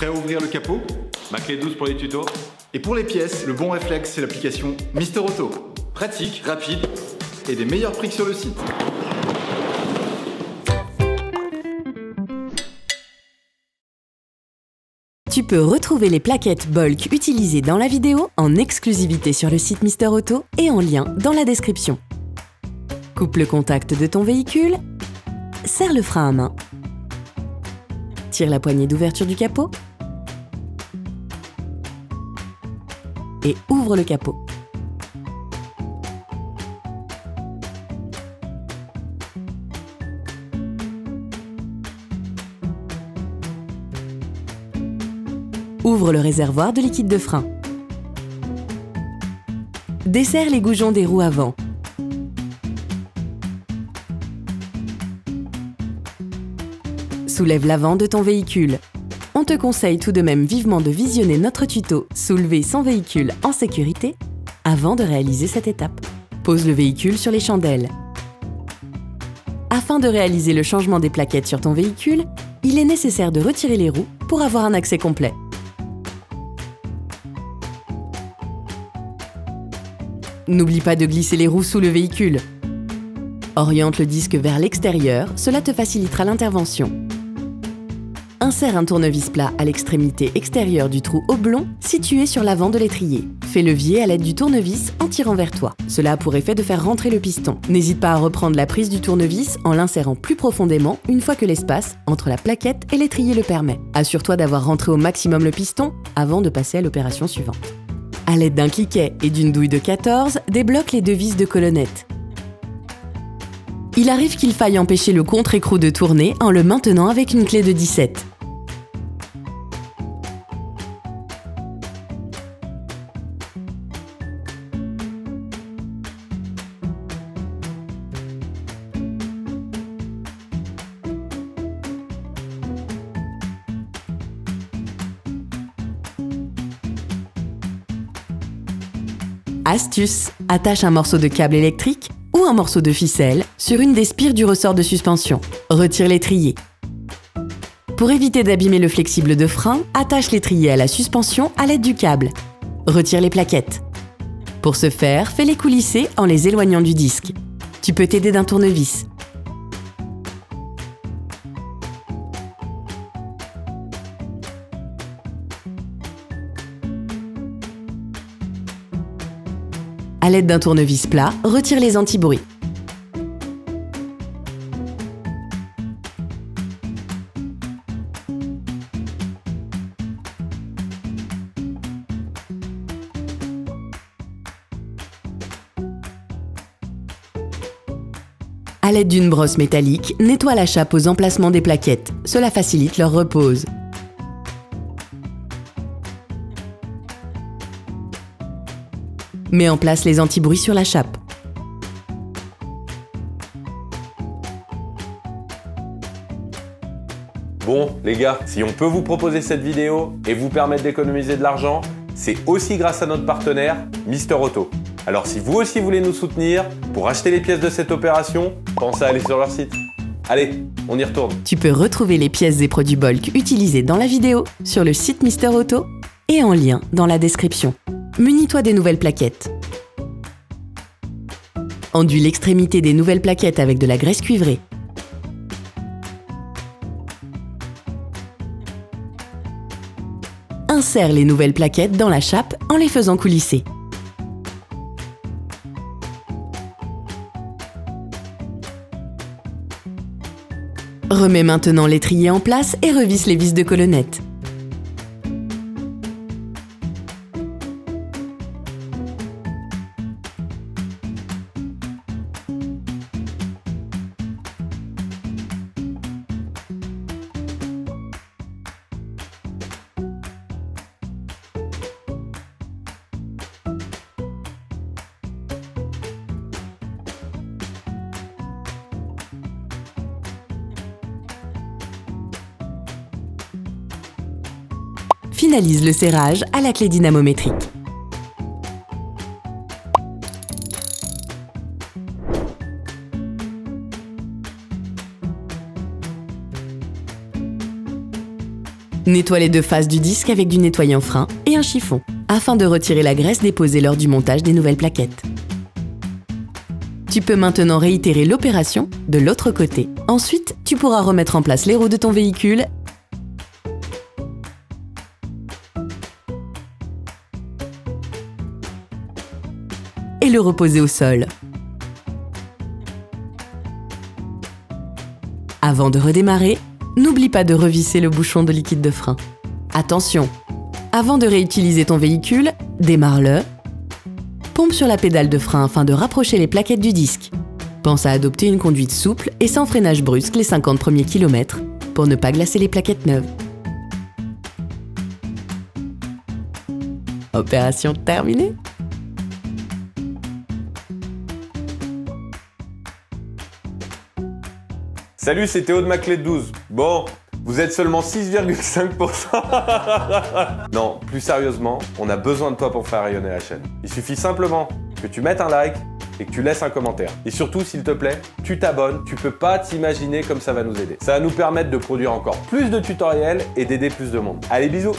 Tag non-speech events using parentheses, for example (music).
Prêt à ouvrir le capot Ma clé douce pour les tutos Et pour les pièces, le bon réflexe, c'est l'application Mister Auto. Pratique, rapide et des meilleurs prix sur le site. Tu peux retrouver les plaquettes bulk utilisées dans la vidéo en exclusivité sur le site Mister Auto et en lien dans la description. Coupe le contact de ton véhicule, serre le frein à main, tire la poignée d'ouverture du capot et ouvre le capot. Ouvre le réservoir de liquide de frein. Desserre les goujons des roues avant. Soulève l'avant de ton véhicule. On te conseille tout de même vivement de visionner notre tuto Soulever son véhicule en sécurité avant de réaliser cette étape. Pose le véhicule sur les chandelles. Afin de réaliser le changement des plaquettes sur ton véhicule, il est nécessaire de retirer les roues pour avoir un accès complet. N'oublie pas de glisser les roues sous le véhicule. Oriente le disque vers l'extérieur, cela te facilitera l'intervention. Insère un tournevis plat à l'extrémité extérieure du trou oblong situé sur l'avant de l'étrier. Fais levier à l'aide du tournevis en tirant vers toi. Cela a pour effet de faire rentrer le piston. N'hésite pas à reprendre la prise du tournevis en l'insérant plus profondément une fois que l'espace entre la plaquette et l'étrier le permet. Assure-toi d'avoir rentré au maximum le piston avant de passer à l'opération suivante. À l'aide d'un cliquet et d'une douille de 14, débloque les deux vis de colonnette. Il arrive qu'il faille empêcher le contre-écrou de tourner en le maintenant avec une clé de 17. Astuce Attache un morceau de câble électrique ou un morceau de ficelle sur une des spires du ressort de suspension. Retire l'étrier. Pour éviter d'abîmer le flexible de frein, attache l'étrier à la suspension à l'aide du câble. Retire les plaquettes. Pour ce faire, fais-les coulisser en les éloignant du disque. Tu peux t'aider d'un tournevis. À l'aide d'un tournevis plat, retire les anti-bruits. À l'aide d'une brosse métallique, nettoie la chape aux emplacements des plaquettes. Cela facilite leur repose. Mets en place les anti-bruits sur la chape. Bon, les gars, si on peut vous proposer cette vidéo et vous permettre d'économiser de l'argent, c'est aussi grâce à notre partenaire, Mister Auto. Alors si vous aussi voulez nous soutenir, pour acheter les pièces de cette opération, pensez à aller sur leur site. Allez, on y retourne. Tu peux retrouver les pièces et produits bulk utilisés dans la vidéo sur le site Mister Auto et en lien dans la description. Munis-toi des nouvelles plaquettes. Enduis l'extrémité des nouvelles plaquettes avec de la graisse cuivrée. Insère les nouvelles plaquettes dans la chape en les faisant coulisser. Remets maintenant l'étrier en place et revisse les vis de colonnette. Finalise le serrage à la clé dynamométrique. Nettoie les deux faces du disque avec du nettoyant frein et un chiffon, afin de retirer la graisse déposée lors du montage des nouvelles plaquettes. Tu peux maintenant réitérer l'opération de l'autre côté. Ensuite, tu pourras remettre en place les roues de ton véhicule et le reposer au sol. Avant de redémarrer, n'oublie pas de revisser le bouchon de liquide de frein. Attention, avant de réutiliser ton véhicule, démarre-le, pompe sur la pédale de frein afin de rapprocher les plaquettes du disque. Pense à adopter une conduite souple et sans freinage brusque les 50 premiers kilomètres pour ne pas glacer les plaquettes neuves. Opération terminée Salut, c'est Théo de ma clé de 12. Bon, vous êtes seulement 6,5%. (laughs) non, plus sérieusement, on a besoin de toi pour faire rayonner la chaîne. Il suffit simplement que tu mettes un like et que tu laisses un commentaire. Et surtout, s'il te plaît, tu t'abonnes. Tu peux pas t'imaginer comme ça va nous aider. Ça va nous permettre de produire encore plus de tutoriels et d'aider plus de monde. Allez, bisous